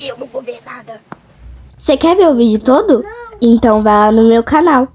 Eu não vou ver nada. Você quer ver o vídeo todo? Então vá lá no meu canal.